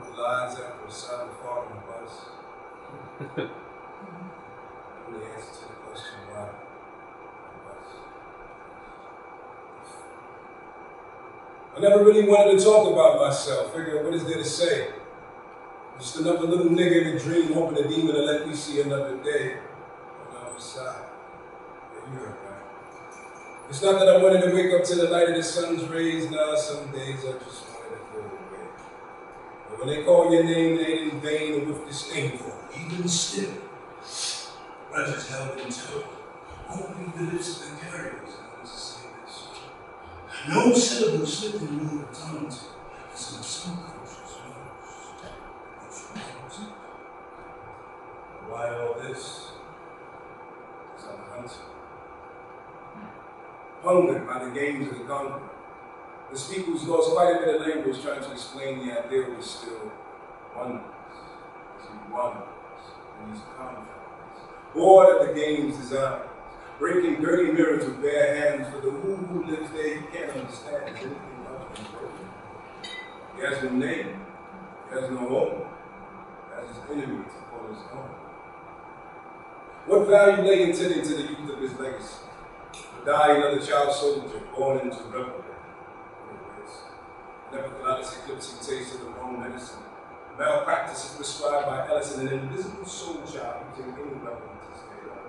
The lies after a silent fart on the the answer to the question why. I never really wanted to talk about myself. Figuring, what is there to say? Just another little nigga in a dream, hoping a demon to let me see another day on the other side. Yeah, you heard right. It's not that I wanted to wake up to the light of the sun's rays. Now, some days I just wanted to feel away. But when they call your name, they ain't in vain and with disdainful. Even still, I just held in tow, hoping the lips of the carriers and to say this. No syllable slipped in your tongue. It's in some cultures knows. Why all this? Because I'm. Hungered by the games of the conqueror. The who's lost quite a bit of language trying to explain the idea was still wonders. See, wonders in these confines. Bored of the game's design. Breaking dirty mirrors with bare hands for the who who lives there, he can't understand anything. He has no name. He has no home. He has his enemy to call his own. What value lay intended to the youth of his legacy? Die another child soldier born into revelry. Nevertheless, eclipsing taste of the wrong medicine. Malpractice is prescribed by Ellison, an invisible soul child using any weapon to stay up.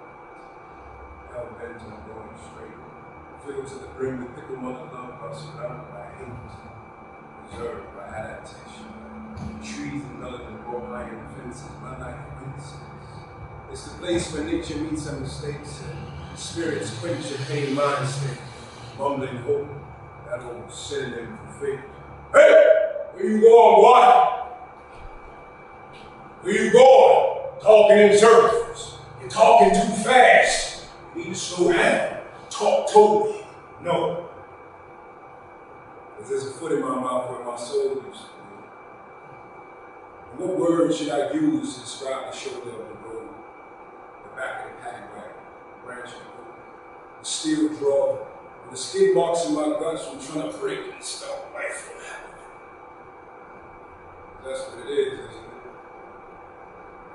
Hell bent on going straight. Filled to the brim with pickle mother love, but surrounded by hate. Preserved by adaptation. Trees enveloped in wrought iron fences. My life winces. It's the place where nature meets her mistakes and spirits quench your pain mind state. Mumbling hope, that old synonym for fate. Hey! Where you going, boy? Where you going? Talking in circles. You're talking too fast. You need to slow down. Talk totally. No. Because there's a foot in my mouth where my soul. And what word should I use to describe the shoulder of the road? The back of the paddy wagon, branching oak, the steel drawer, and the skid marks in my guts from trying to break and stop life from. That's what it is,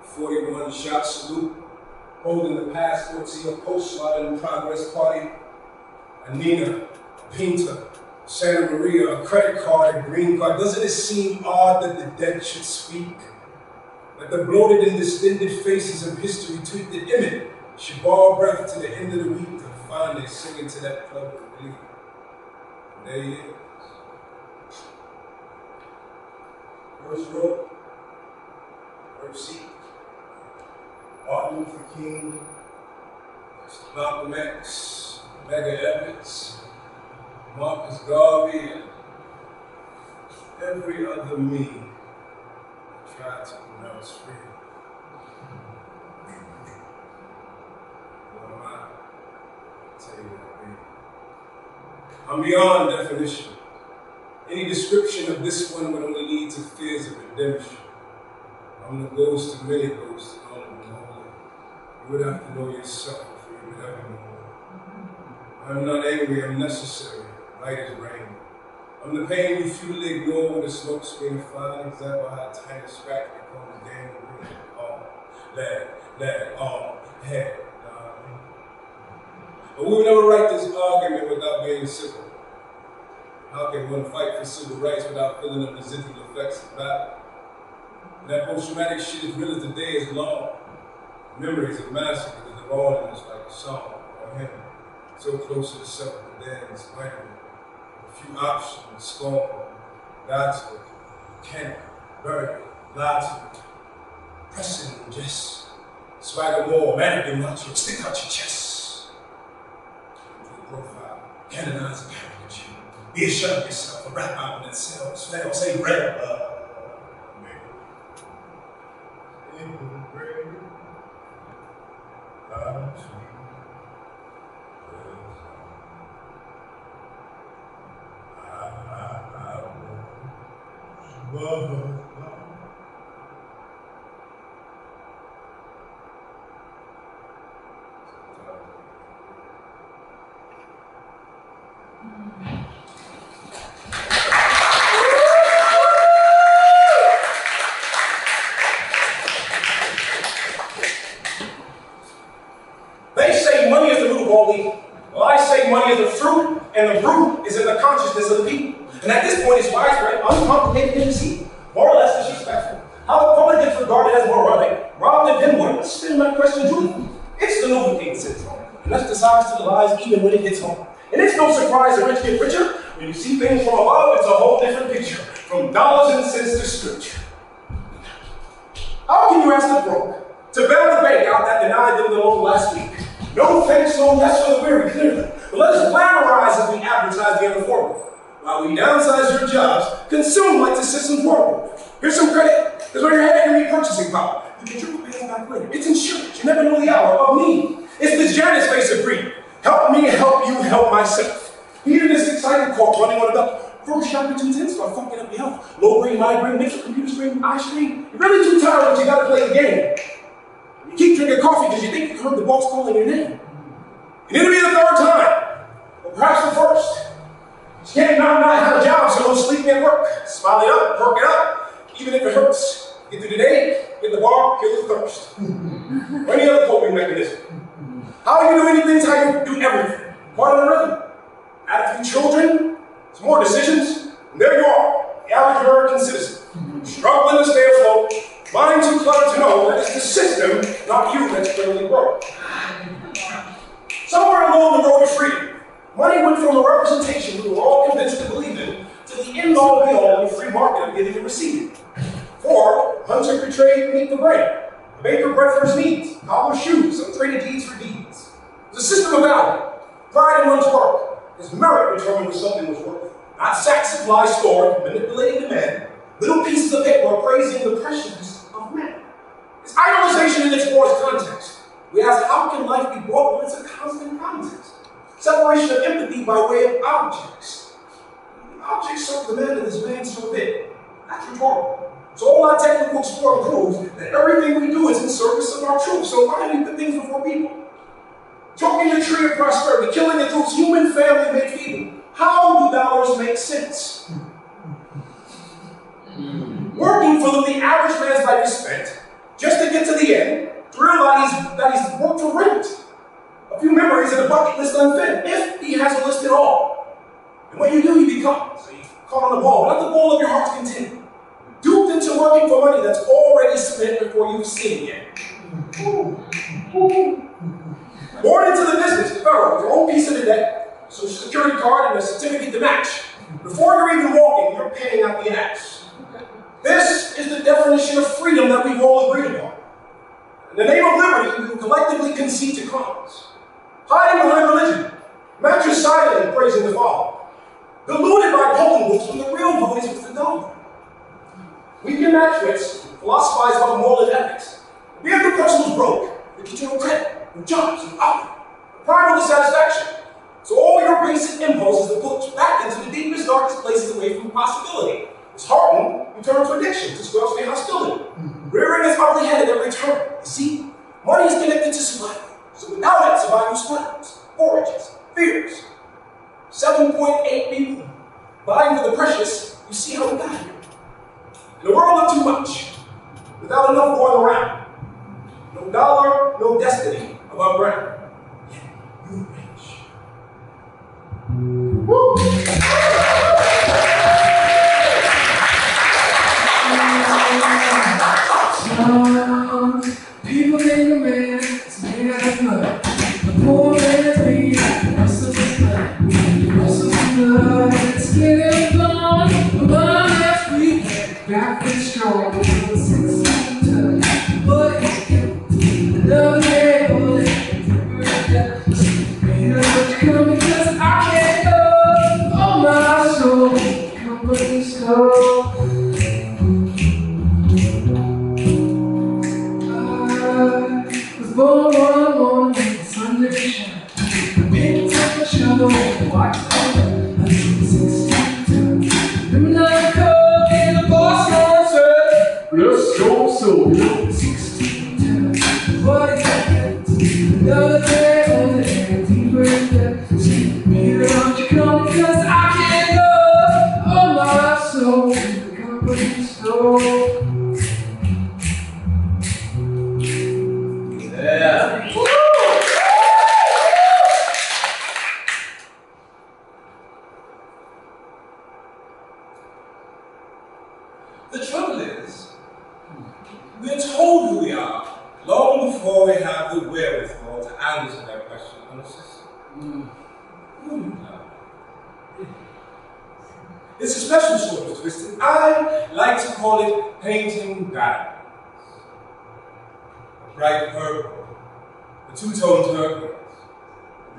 41 shot salute, holding the passport to your postmodern progress party. Anina, Pinta, Santa Maria, a credit card, a green card. Doesn't it seem odd that the dead should speak? That the bloated and distended faces of history tweet the image should borrow breath to the end of the week to finally sing into that club of glee. And there he first seat. Martin Luther King, Malcolm X, Medgar Evers, Marcus Garvey, and every other me tried to pronounce freedom. What am I? Tell you that, baby. I'm beyond definition. Any description of this one would only lead to fears of redemption. I'm the ghost of many ghosts, all of them holy. You would have to know yourself before you would ever know. I'm not angry, I'm necessary. Light is rain. I'm the pain you futilely ignore when the smoke screen of fire example how oh, oh, a tiny scratch becomes gangrene. Oh, leg, leg, oh, head. But we would never write this argument without being civil. How can one fight for civil rights without feeling the residual effects of battle? That post-traumatic shit is real as the day is long. Memories of massacres that live us like a song or hymn. So close to the self, but then in spite of. A few options, scorn, Kenneth, Bergen, God's work, pressing just swagger more, mannequin macho, stick out your chest. Profile, canonize caricature. Be assured of yourself, a rap album that sells, fail, say red, uh, They say money is the root of all evil. Well, I say money is the fruit, and the root is in the consciousness of the people. And at this point, it's widespread, uncomplicated, and received, more or less disrespectful. How the public gets regarded as moronic, robbed and pinpointed, let's spin my question to you. It's the Novocaine syndrome, and that's decides to the lies even when it gets home. And it's no surprise the rich get richer. When you see things from above, it's a whole different picture, from dollars and cents to scripture. How can you ask the broke to bail the bank out that denied them the loan last week? No thanks, no yes for the weary, clearly. But let us glamorize as we advertise the unaffordable. While we downsize your jobs, consume like the system's horrible. Here's some credit. That's where you're headed in your purchasing power. You can triple pay back later. It's insurance. You never know the hour of need. It's the Janus face of greed. Help me help you help myself. Even this exciting corp running on about first shopping two tens start fucking up your health. Low grade migraine makes your computer screen eye strain. You're really too tired but you gotta play the game. You keep drinking coffee because you think you heard the boss calling your name. Need to be the third time, or perhaps the first. You can't not not have a job, so don't sleep at work. Smile it up, perk it up, even if it hurts. Get through the day, get the bar, kill the thirst. or any other coping mechanism. How you do anything is how you do everything. Part of the rhythm. Add a few children, some more decisions, and there you are, the average American citizen. Struggling to stay afloat, mind too cluttered to know that it's the system, not you, that's clearly broke. Somewhere along the road to freedom, money went from a representation we were all convinced to believe in to the end all be all in the free market of giving and receiving. For hunter could trade meat for bread, a baker bread for his needs, cobbler shoes, some traded deeds for deeds. A system of value, pride in one's work, his merit determined what something was worth. Not sack supply stored, manipulating demand, little pieces of paper praising the of man. It's idolization in its worst context. We ask, how can life be brought when it's a constant context? Separation of empathy by way of objects. Objects serve the man and this man serve it. That's rhetorical. So all our technical exploring proves that everything we do is in service of our truth. So why do we put things before people? Talking the tree of prosperity, killing the truth's human family made feeble. How do dollars make sense? Hmm. Working for them, the average man's life is spent just to get to the end, to realize that he's worked for rent. A few memories and a bucket list unfed, if he has a list at all. And what you do, you become. So you caught on the ball, not the ball of your heart's content. Duped into working for money that's already spent before you've seen it. Born into the business, Pharaoh, your own piece of the debt, social security card, and a certificate to match. Before you're even walking, you're paying out the ass. This is the definition of freedom that we've all agreed upon. In the name of liberty, we will collectively concede to crimes. Hiding behind religion, matricidally praising the Father. Deluded by polling booths when the real vote is the dollar. We can match philosophize about moral and ethics. We have the person who's broke, the kitchen of credit, no jobs, no outlet, the pride or dissatisfaction. So all your basic impulses are put back into the deepest, darkest places away from possibility. Disheartened, you turn to addiction to squelch the hostility. Rearing its ugly head at every turn. You see, money is connected to survival. So without it, survival struggles, forages, fears. 7.8 people vying for the precious, you see how we got here. In a world of too much, without enough going around. No dollar, no destiny above ground. Yet you rich. Some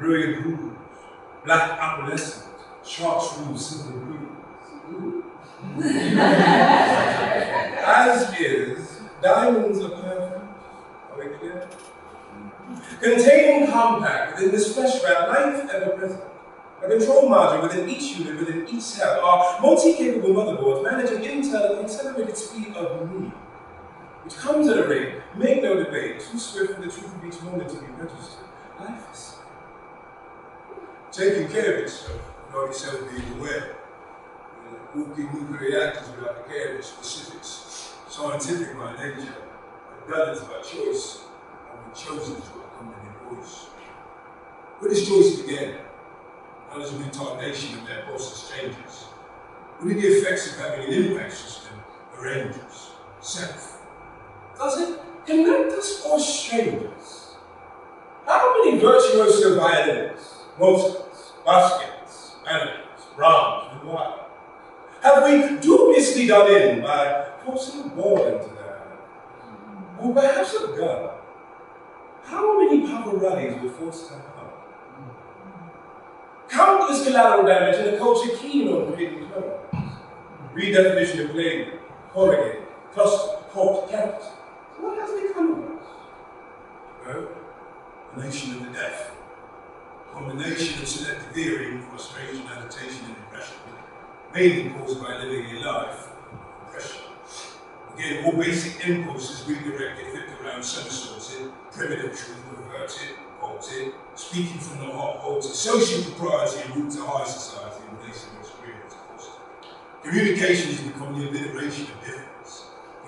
brilliant rouge, black opalescent, chartreuse, simple blue. As is, diamonds are perfect. Are we clear? Containing compact within this flesh wrap, life ever present. A control module within each unit, within each cell, are multi-capable motherboards managing the accelerated speed of me which comes at a rate, make no debate, too swift for the truth of each moment to be registered. Life is taking care of itself, without itself being aware. Walking nuclear reactors without the care of specifics. Scientific by nature, but balance by choice, and we chosen to accompany voice. Where does choice begin? How does retardation of that process changes? What are the effects of having an impact system arranges? Self. Does it connect us or strangers? How many virtuoso violins, Mozarts, Baskets, Handel's, Brahms, and Wild have we dubiously done in by forcing a ball into their hand? Or perhaps a gun? How many Pavarottis were forced to have? Countless collateral damage in a culture keen on creating clones. Redefinition of slavery, corrugated, cluster, corpse, campus. What has become of us? Well, a nation of the deaf. Combination of selective hearing, frustration, agitation, and depression. Mainly caused by living a life of depression. Again, all basic impulses redirected, flipped around, somersaulted, primitive truth perverted, altered, speaking from the heart, altered, social propriety and root to high society and relation experience cost. Communication has become the obliteration of difference.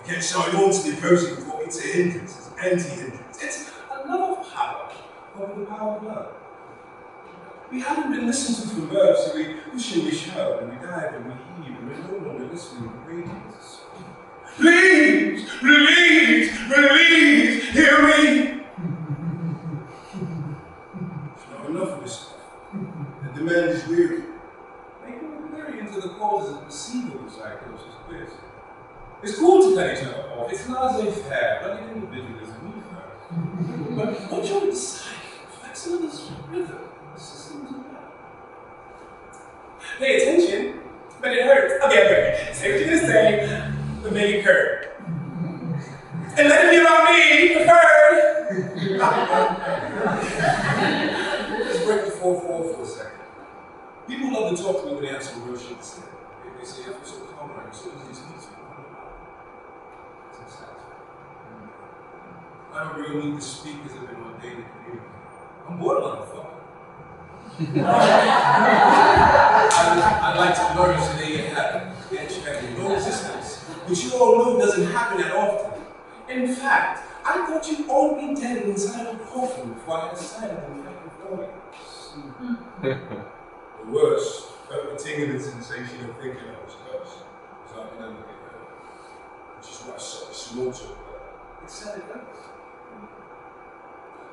You to the opposing thought, it's a hindrance, it's anti-hindrance. It's a love of power over the power of love. We haven't been listening to the word, so we push and we shout and we dive and we heave and we're no longer listening. to the waiting to. Please, release, release, hear me. It's not enough of this stuff. The demand is weary. Make them weary into the causes of placebo psychosis quiz. It's cool to play turn off, it's laissez faire, but it individualism, you know. But what you're deciding reflects this rhythm. Pay attention, but it hurts. Okay, okay. Say what you're gonna say, but make it hurt, And let it be about me, preferred. Let's break the 4 4 for a second. People love to talk to me when they have some real shit to say. They say, I feel so calm, I'm so easy to speak. I don't really need to speak because I've been ordained in the community. I'm borderline fucking. I, I like to learn so they get happy. Get you no resistance. Which you all know doesn't happen that often. In fact, I thought you'd all be dead inside of a coffin before I decided to fucking for you. the worst, felt the tingling sensation of thinking I was cursed. So I can never get better. Which is why I saw the slaughter. It it does.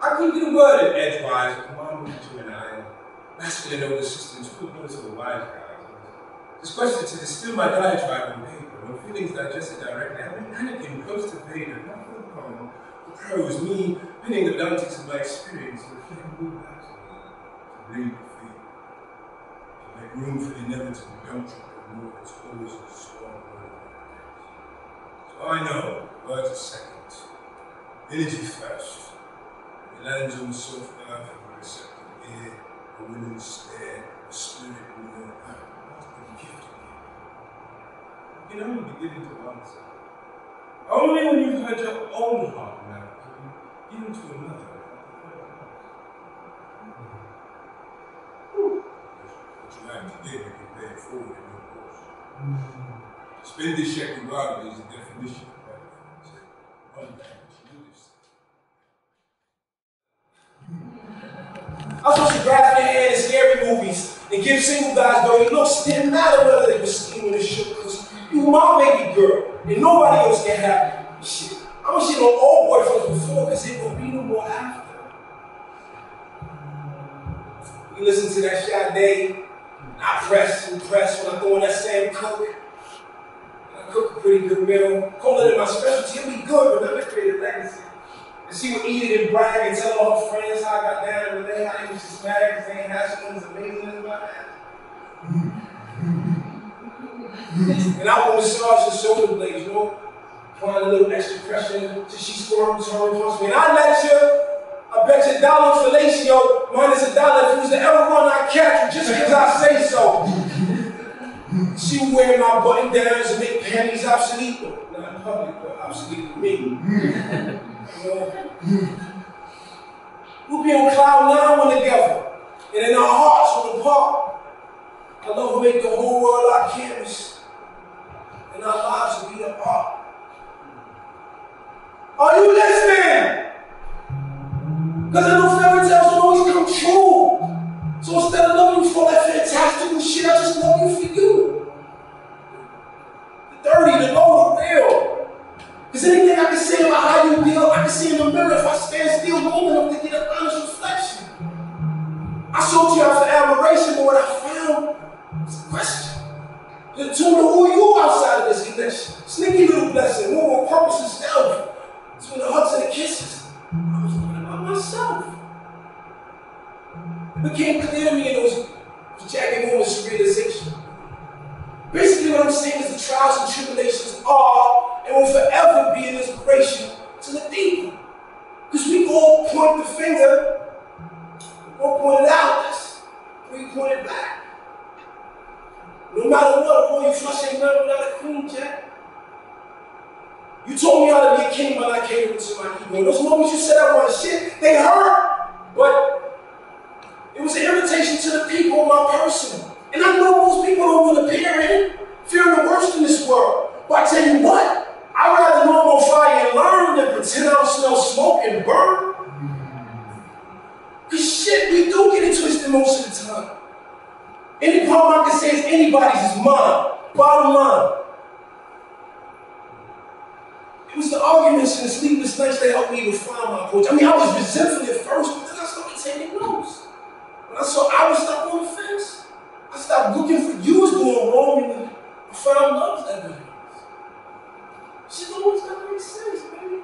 I couldn't get a word in edgewise, but mom moved to an eye. Masculine older sisters, two minutes of the wise guy. This question to distill my diatribe on paper, when feelings digested directly, been panicking close to Vader, not for the poem, the prose, me pinning the pedantics of my experience, reflecting me back to me, to read the feel, to make room for the inevitable truck of more exposed and strong So I know, words are second, energy first, it lands on the soft earth of a receptive ear, a willing stare, a spirit within can only begin to answer. Only when you've heard your own heart now can you give to another. What you did, you can pay it forward in your course. Mm. Spend this check regardless is the definition of that. One I'm supposed to grab your hand in scary movies and give single guys looks. It didn't matter whether they were steaming or shook you my baby girl, and nobody else can have you. Shit. I'm shit on all boyfriends before because it will be no more after. You listen to that Sade, I press and press when I throw in that same cook. I cook a pretty good meal. Call it in my specialty, it'll be good, but let me create a legacy. And she would eat it and brag and tell all her friends how I got down and they how they was just mad because they ain't had someone as amazing as my ass and I will massage the shoulder blades, you know, applying a little extra pressure till she squirms her me. And I let you, I bet you dollar fellatio minus a dollar if it was the ever one I catch just because I say so. She would wear my button downs and make panties obsolete, not in public, but obsolete to me. We'll be on cloud nine when together, and in our hearts will apart. I love to make the whole world our canvas and our lives will be apart. Are you listening? Because I know fairy tales don't always come true. So instead of loving you for that fantastical shit, I just love you for you. The dirty, the low, the real. Because anything I can say about how you deal, I can see in the mirror if I stand still long enough to get an honest reflection. I sought you out for admiration, but what I found was a question. To who you outside of this connection. Sneaky little blessing, more with purpose and stealth. Between the hugs and the kisses. I was learning about myself. It became clear to me in those jagged moments of realization. Basically, what I'm saying is the trials and tribulations are will forever be an inspiration to the people. Because we all point the finger, we point it out, we point it back. No matter what, boy, you flush ain't nothing without a queen, Jack. You told me how to be a king when I came into my ego. Those moments you said I was shit, they hurt. But it was an invitation to the people my person. And I know most people don't want to in, fearing the worst in this world. But I tell you what, I'd rather know on fire and learn than pretend I don't smell smoke and burn. Because shit, we do get it twisted most of the time. Any problem I can say is anybody's is mine. Bottom line. It was the arguments and the sleepless nights that helped me refine my approach. I mean, I was resentful at first, but then I started taking notes. When I saw I was stuck on the fence, I stopped looking for you was doing wrong and I found love's evidence. Shit always gotta make sense, baby.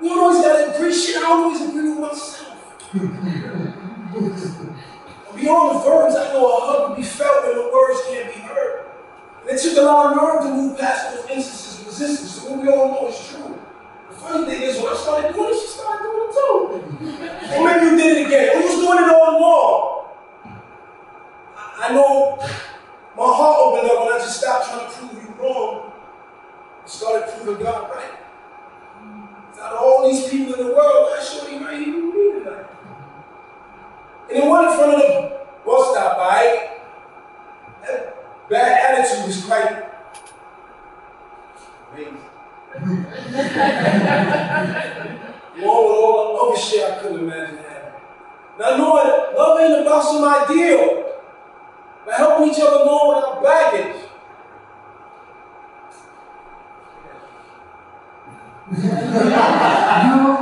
We don't always gotta agree. Shit, I always agree with myself. Beyond the verbs, I know a hug can be felt when the words can't be heard. And it took a lot of nerve to move past those instances of resistance. So what we all know is true. The funny thing is, when I started doing it, she started doing it too. or maybe you did it again. Or you was doing it all along. I know my heart opened up when of with God right. It's out of all these people in the world, I sure him right here with me tonight. And it went in front of the bus stop, by. That bad attitude was quite amazing. Along with all the other shit I couldn't imagine having. Now knowing love ain't about some ideal, but helping each other know without baggage. you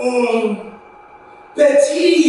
um, but he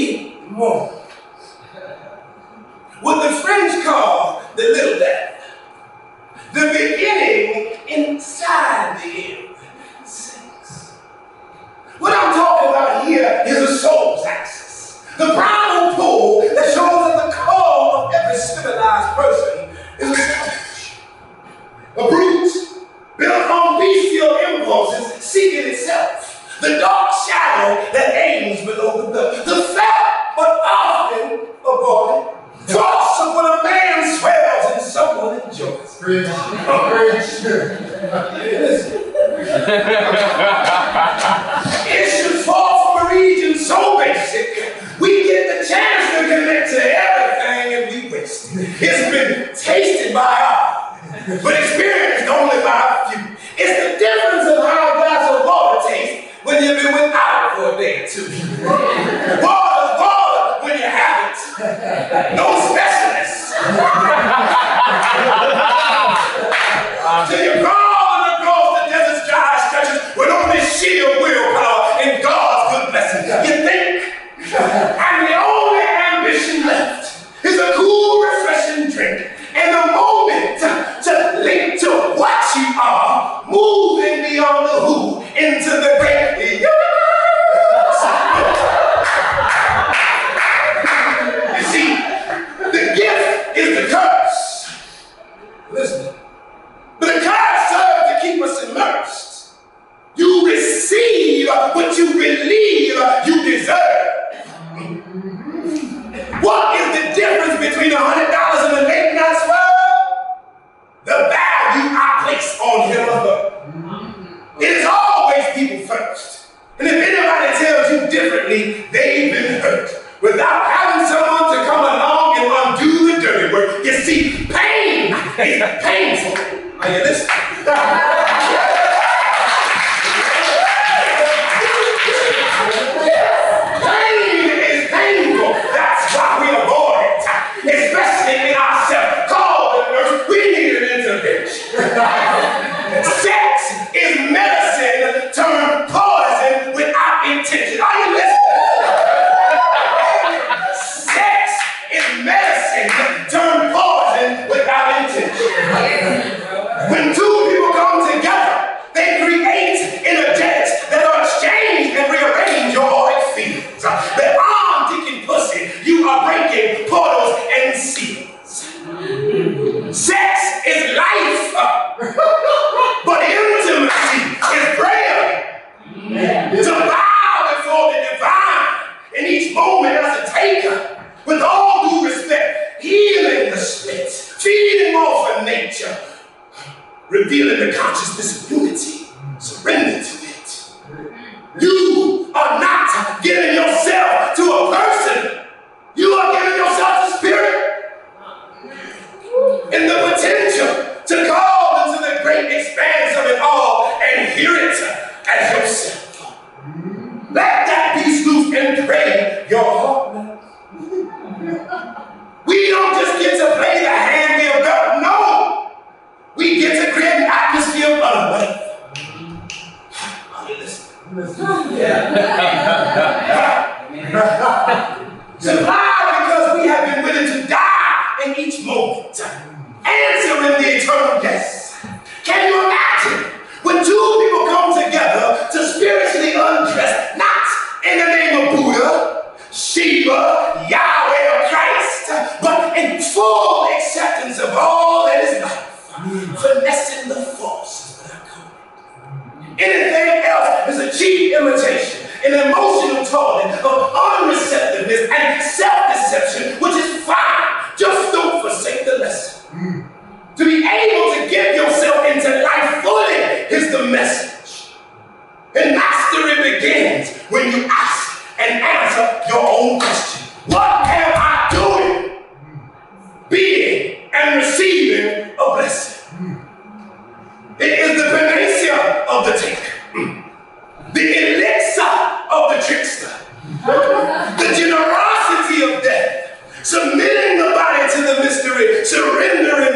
the generosity of death. Submitting the body to the mystery, surrendering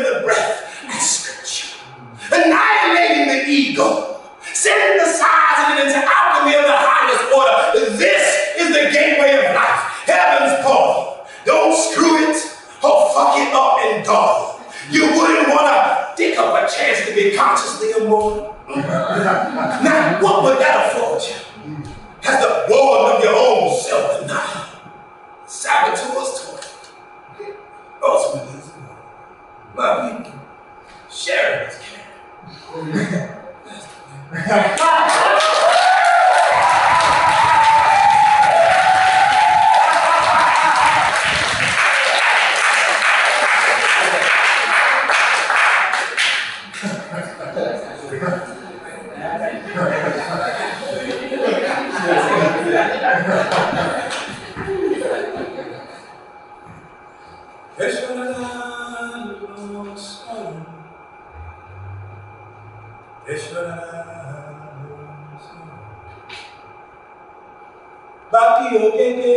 Baki okeke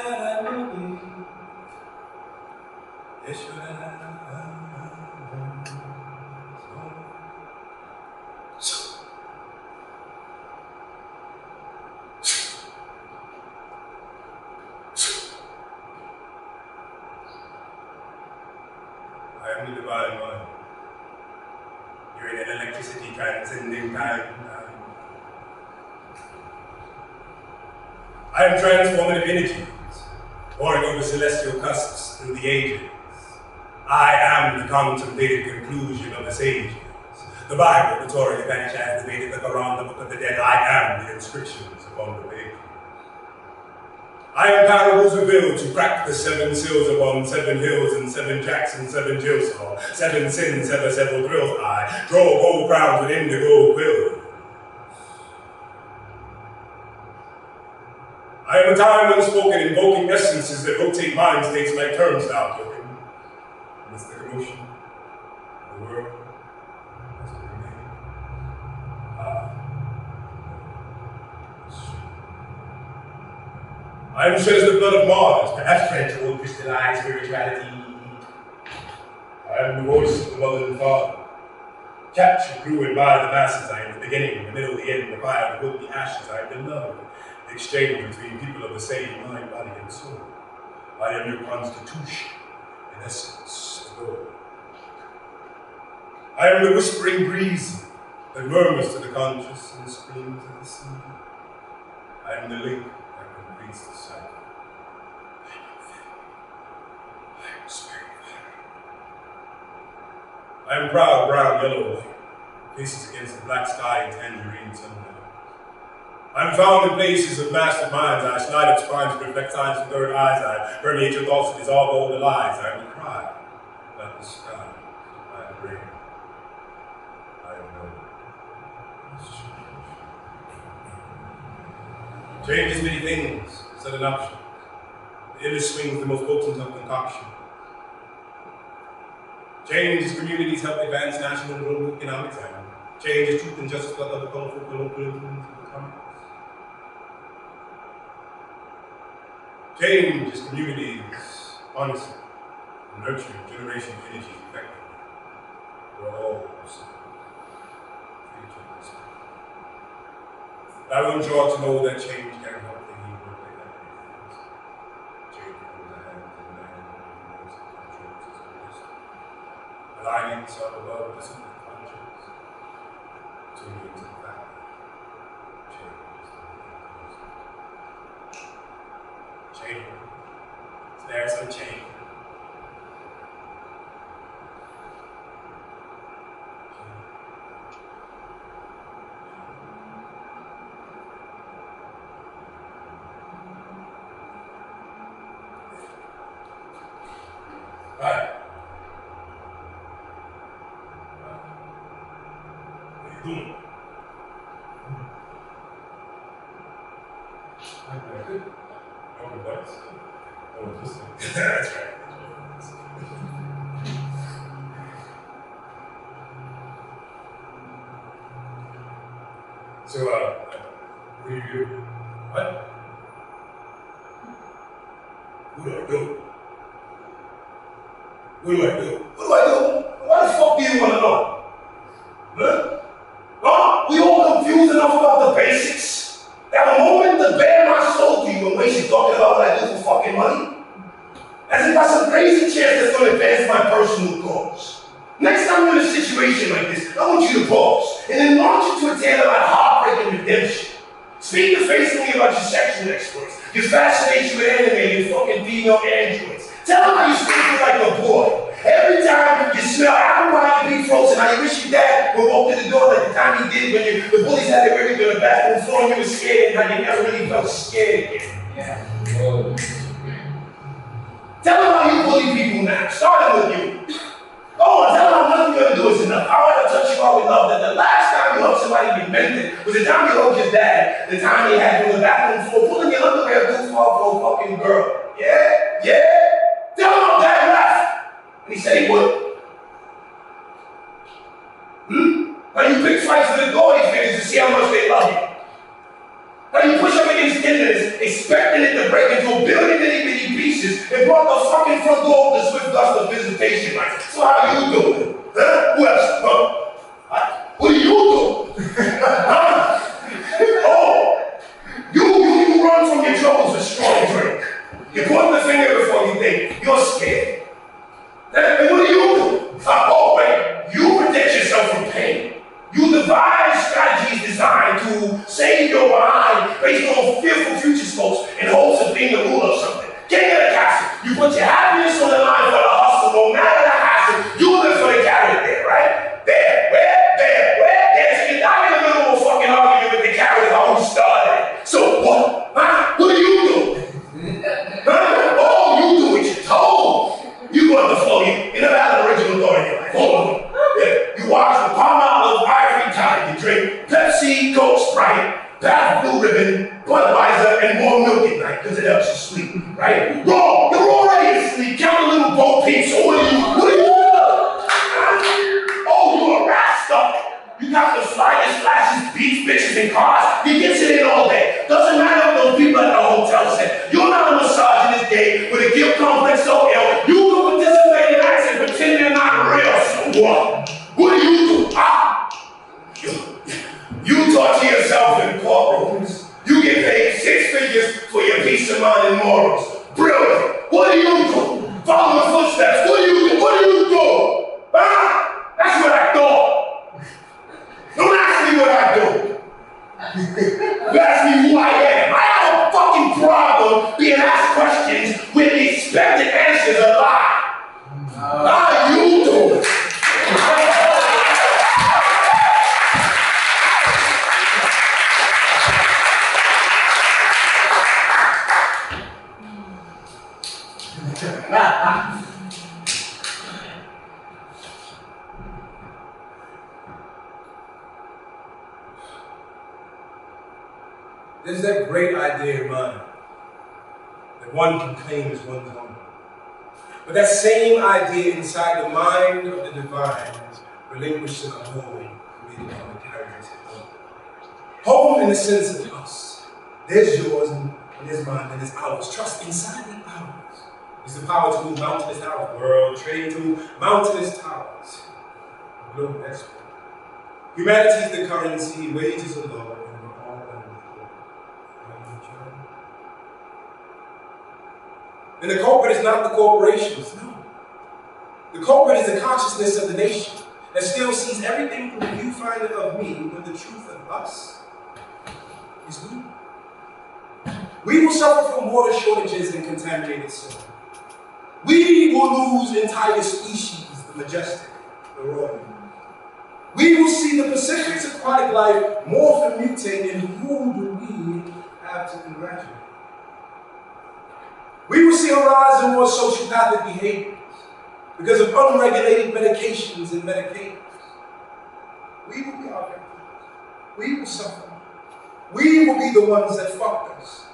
aranubi Yeshua I am the divine one. You're in an electricity transcending time. I am transformative energies, pouring over celestial cusps through the ages. I am the contemplated conclusion of the sages. The Bible, the Torah, the Upanishad, the Veda, the Quran, the Book of the Dead. I am the inscriptions upon the page. I am parables revealed to crack the seven seals upon seven hills and seven jacks and seven jills seven sins, ever several thrills. I draw gold crowns with indigo quills. Time unspoken, invoking essences that rotate mind states like turnstile token. Amidst the commotion the world, must remain. Ah. I am shed as the blood of martyrs, perhaps tread toward crystallized spirituality. I am the voice of the mother and father. Captured, grew, and by the masses. I am the beginning, the middle, the end, the fire, the wood, the ashes. I am the love exchange between people of the same mind, body, and soul. I am your constitution, in essence, God. I am the whispering breeze that murmurs to the conscious and screams at the sea. I am the link that completes the cycle. I am film. I am spirit I am proud, brown, yellow, white, faces against the black sky and tangerine sunlight. I'm found in places of masterminds. I slide up spines, reflect signs and third eyes. I permeate your thoughts and dissolve all the lies. I am the cry, not the sky. I am. I am no Change is many things, sudden options. The illest swings the most potent of concoction. Change is communities help advance national and global economics. Change is truth and justice, but other colorful colloquialisms become. Change is communities, honesty, nurturing, generation, energy, effective. We're all I want you all to know that change can help the heat work that. Change becomes ahead. hand the hand of the there's a change. 是吧？关于还，未来路，未来路。And he said he would. already raw. You're already asleep. Count a little gold piece. Who are you? What are you doing? Oh, you're a rascal. You got the slightest flashes, beats, bitches, and cars. That one can claim as one's own. But that same idea inside the mind of the divine relinquished to the holy created on the carriage home. Home in the sense of us. There's yours and there's mine and there's ours. Trust inside the ours is the power to move mountainous towers. World trade to move mountainous towers. Global export. Humanity is the currency, wages are And the culprit is not the corporations, no. The culprit is the consciousness of the nation that still sees everything from the viewfinder of me when the truth of us is we. We will suffer from water shortages and contaminated soil. We will lose entire species, the majestic, the royal. We will see the Pacific's aquatic life morph and mutate, and who do we have to congratulate? We will see a rise in more sociopathic behaviors because of unregulated medications and medications. We will be our victims. We will suffer. We will be the ones that fucked us.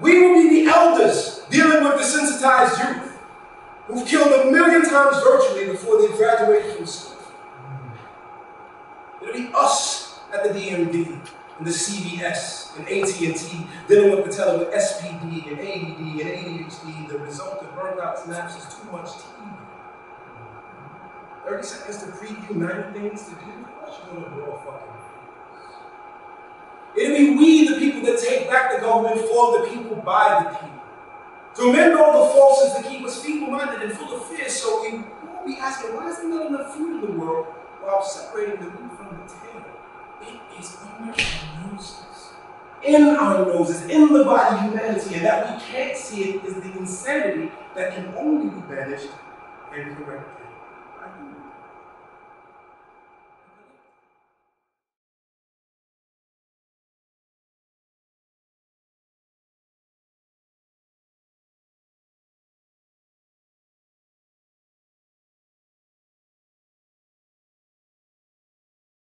We will be the elders dealing with desensitized youth who've killed a million times virtually before they graduated from school. It'll be us at the DMV and the CVS and AT&T dealing with Patella with SPD and ADD and ADHD. The result of burnout snaps is too much TV. 30 seconds to preview 90 things to do. What you gonna blow a fucking It'll be we, the people, that take back the government for the people, by the people. To amend all the forces to keep us feeble-minded and full of fear, so we won't be asking, why is there not enough food in the world while separating the root from the tail? It is our noses. In our noses, in the body of humanity, and that we can't see it is the insanity that can only be banished and corrected.